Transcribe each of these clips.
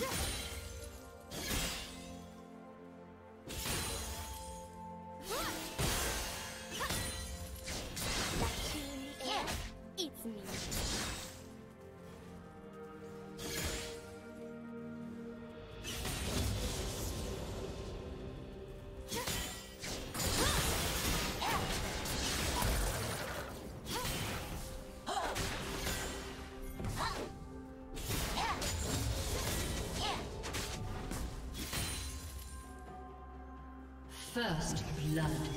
Yeah. First blood.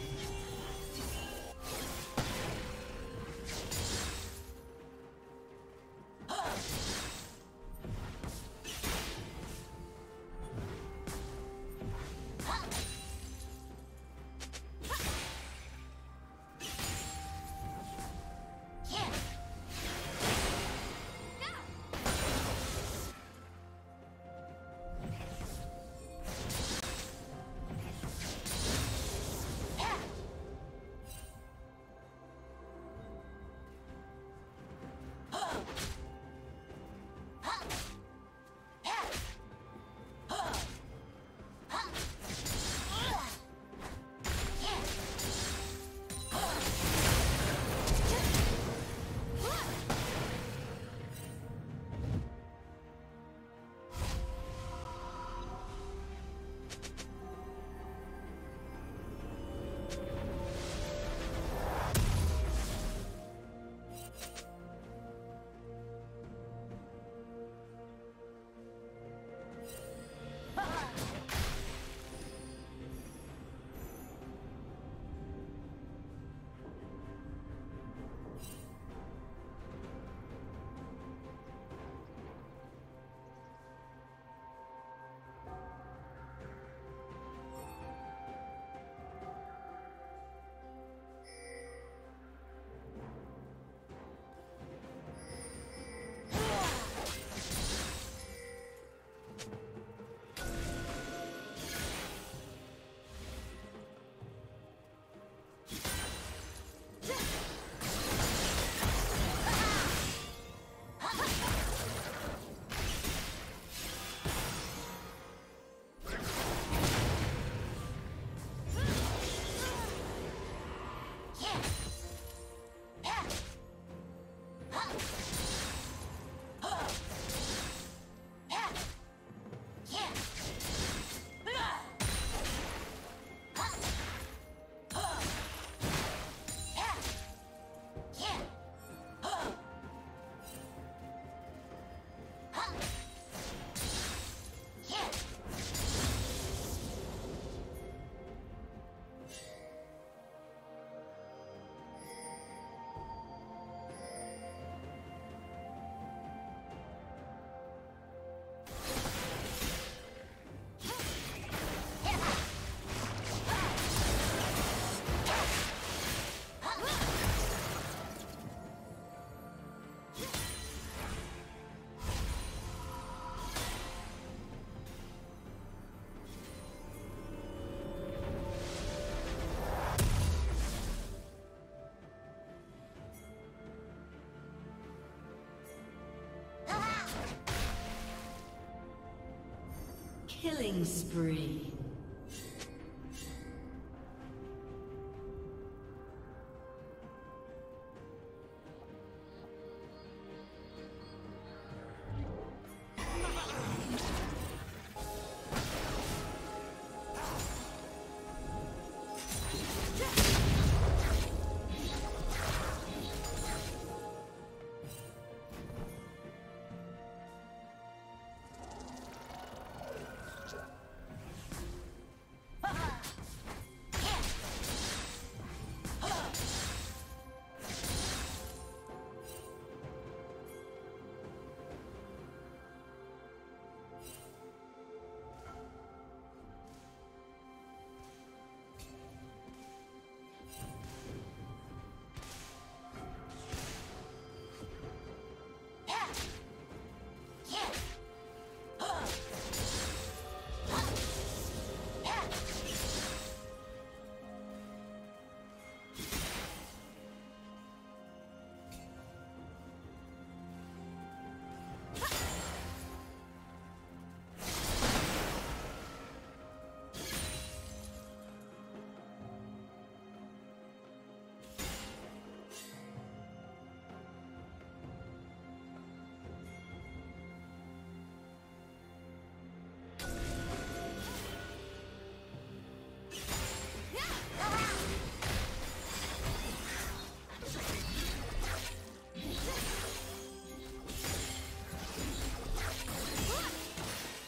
Killing spree.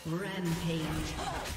Rampage.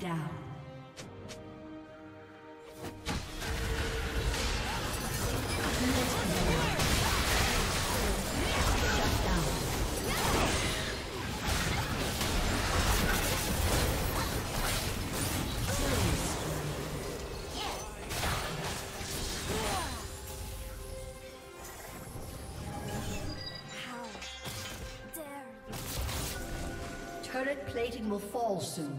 down. Turret plating will fall soon.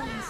Rampage.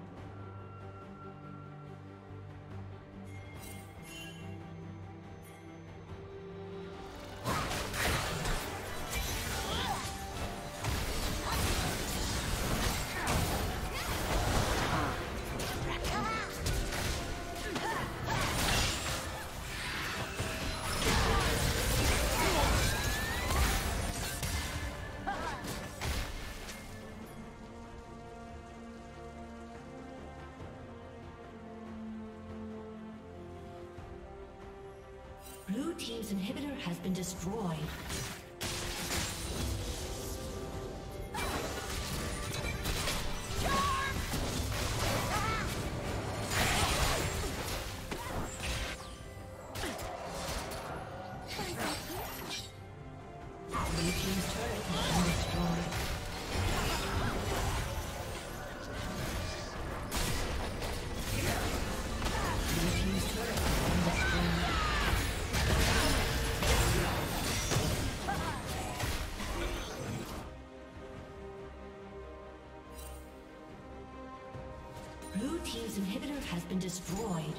Destroyed.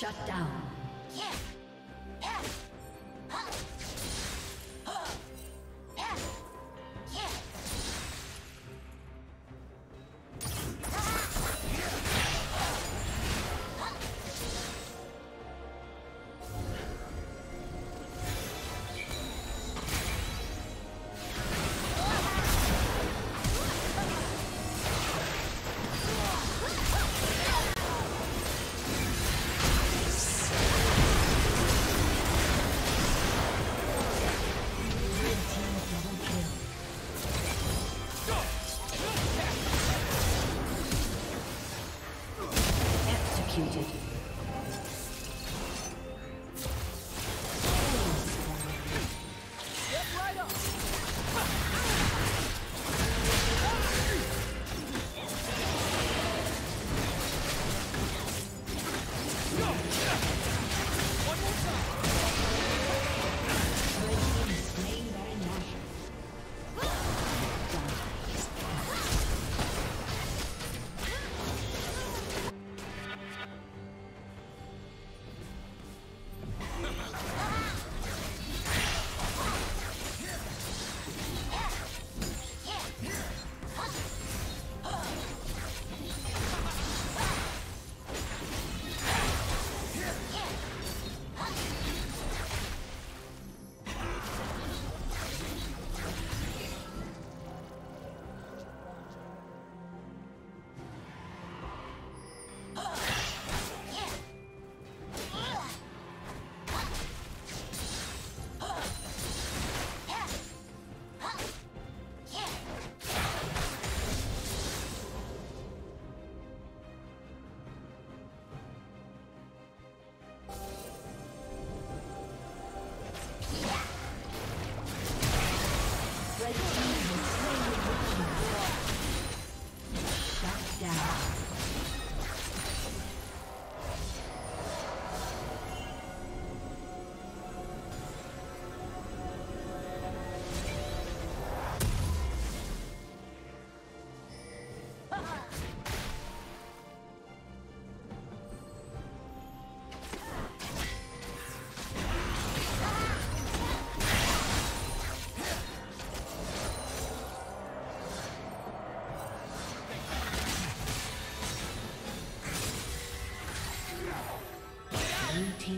Shut down.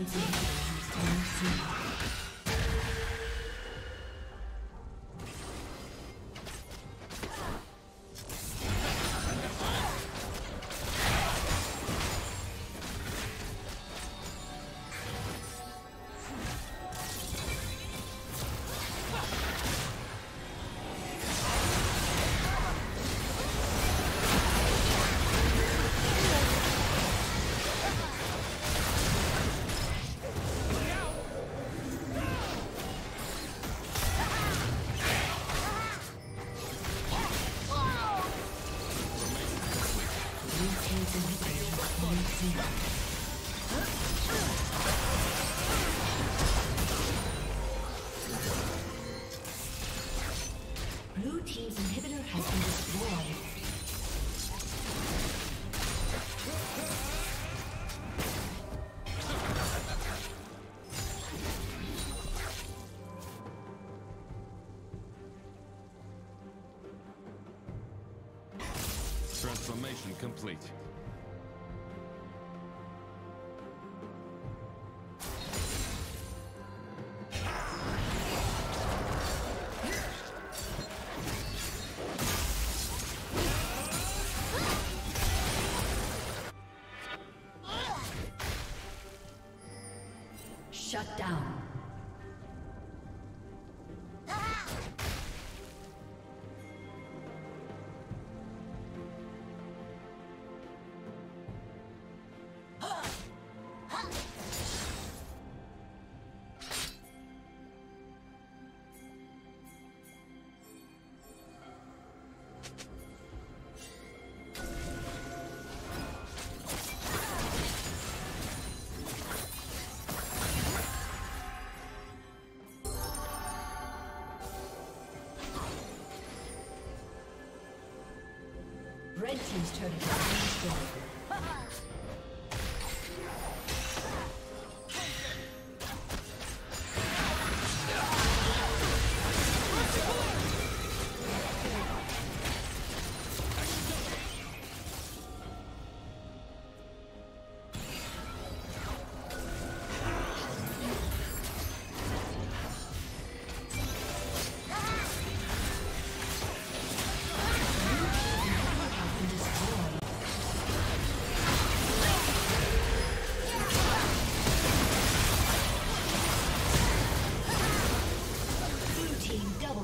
Dominating. Transformation complete.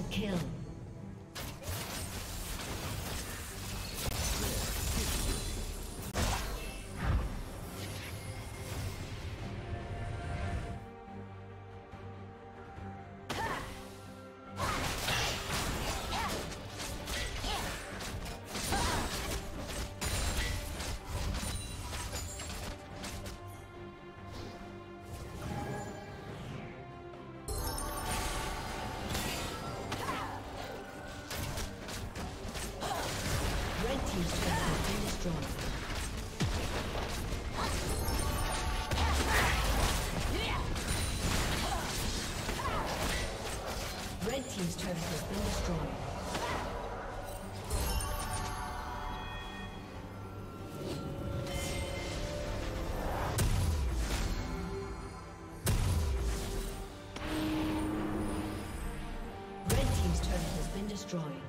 kill. destroyed.